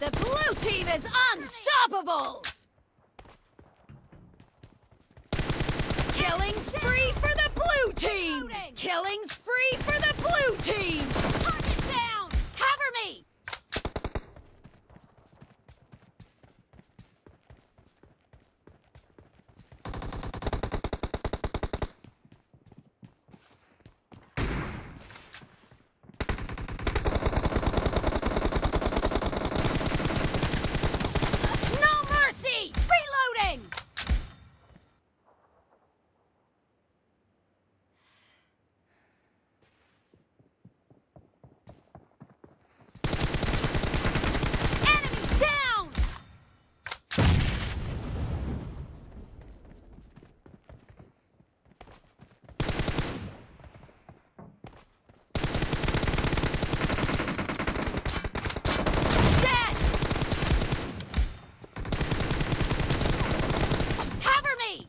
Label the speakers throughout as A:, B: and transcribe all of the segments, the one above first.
A: The blue team is unstoppable! Killing spree for the blue team! Killing spree for the blue team! Target down! Cover me! No mercy! Reloading! Enemy down! Dead! Cover me!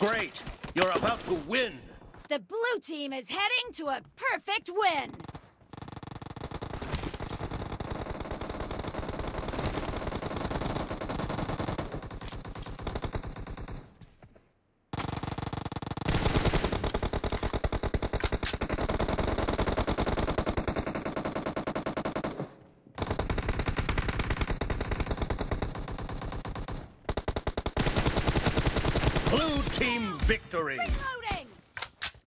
B: Great, you're about to win.
A: The blue team is heading to a perfect win!
B: Blue team victory.